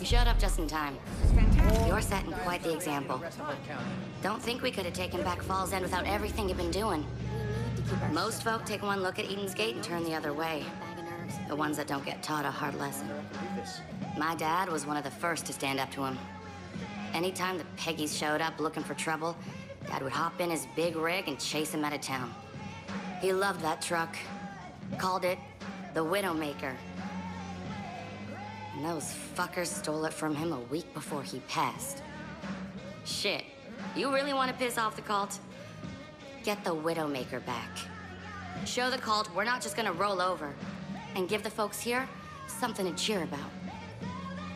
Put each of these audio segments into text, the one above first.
You showed up just in time. You're setting quite the example. Don't think we could have taken back Falls End without everything you've been doing. Most folk take one look at Eden's Gate and turn the other way. The ones that don't get taught a hard lesson. My dad was one of the first to stand up to him. Anytime the Peggies showed up looking for trouble, Dad would hop in his big rig and chase him out of town. He loved that truck. Called it the Widowmaker. And those fuckers stole it from him a week before he passed. Shit. You really want to piss off the cult? Get the Widowmaker back. Show the cult we're not just gonna roll over. And give the folks here something to cheer about.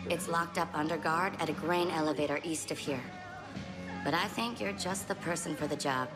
It's locked up under guard at a grain elevator east of here. But I think you're just the person for the job.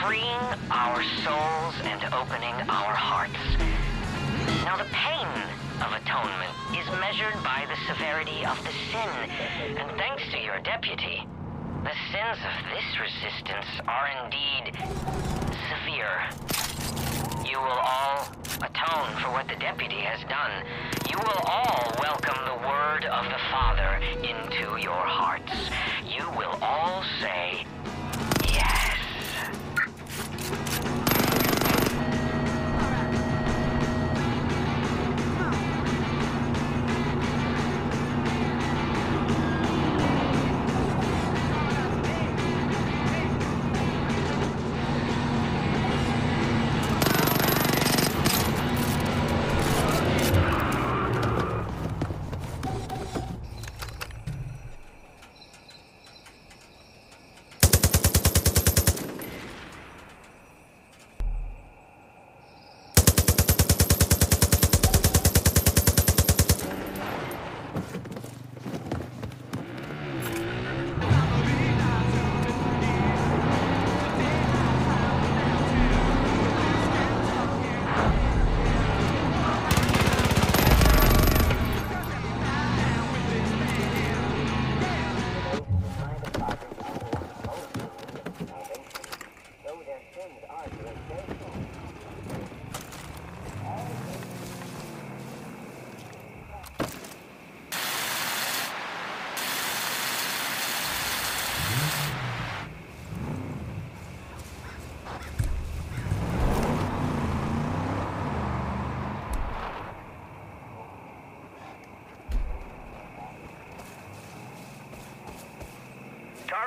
Freeing our souls and opening our hearts. Now, the pain of atonement is measured by the severity of the sin, and thanks to your deputy, the sins of this resistance are indeed severe. You will all atone for what the deputy has done. You will all welcome the word of the Father into your hearts. You will all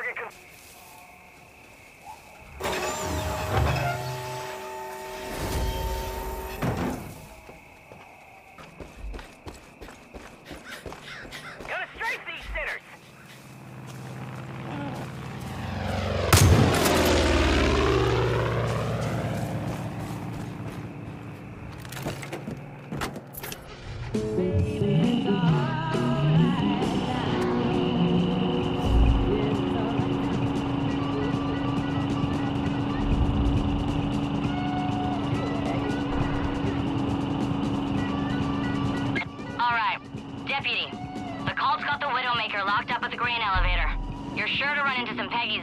Target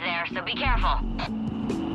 there, so be careful.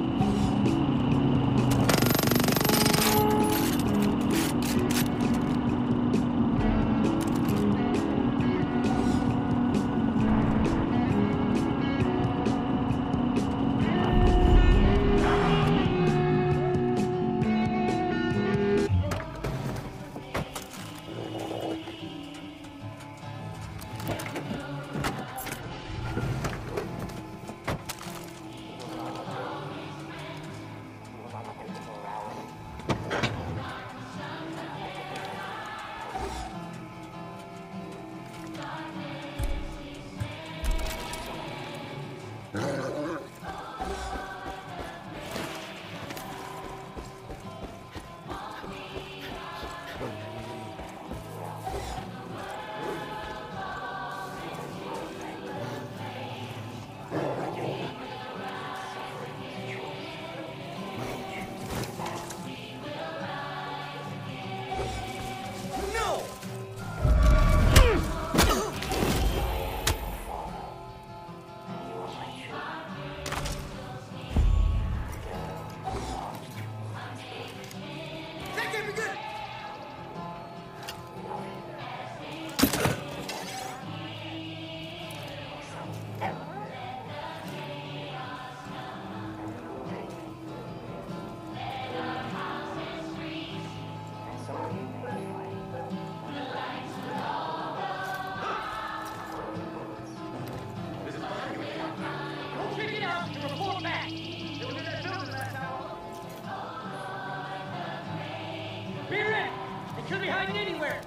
Could be hiding anywhere.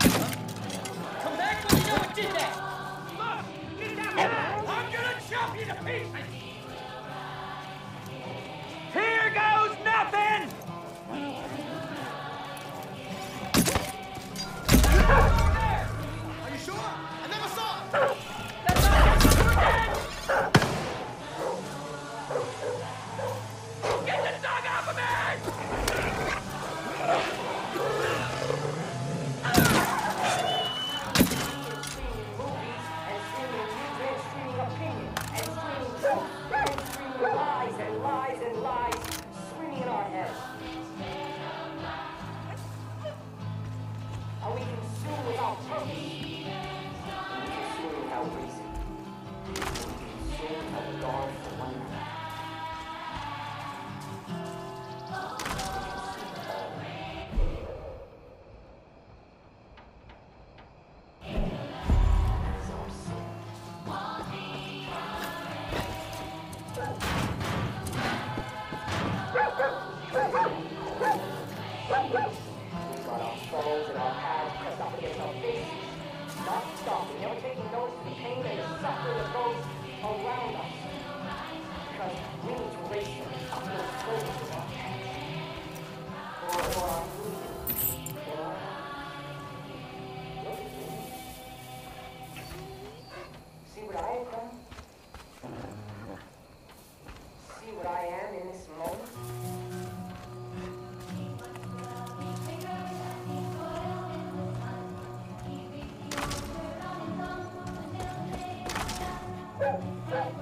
Come back when you know it did that. Look, get down. I'm gonna chop you to pieces. stopping. We're taking notice of the pain and the suffering that goes around us. Because we need to raise them up to the focus of our passion Woo!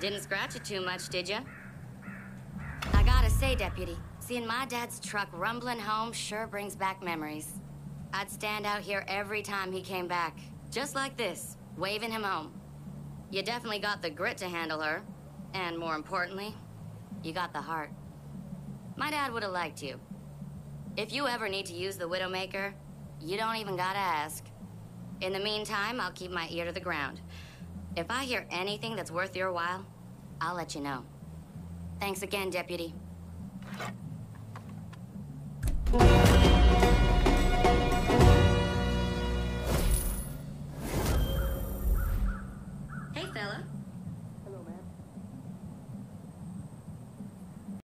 Didn't scratch it too much, did ya? I gotta say, Deputy, seeing my dad's truck rumbling home sure brings back memories. I'd stand out here every time he came back, just like this, waving him home. You definitely got the grit to handle her, and more importantly, you got the heart. My dad would have liked you. If you ever need to use the Widowmaker, you don't even gotta ask. In the meantime, I'll keep my ear to the ground. If I hear anything that's worth your while, I'll let you know. Thanks again, Deputy.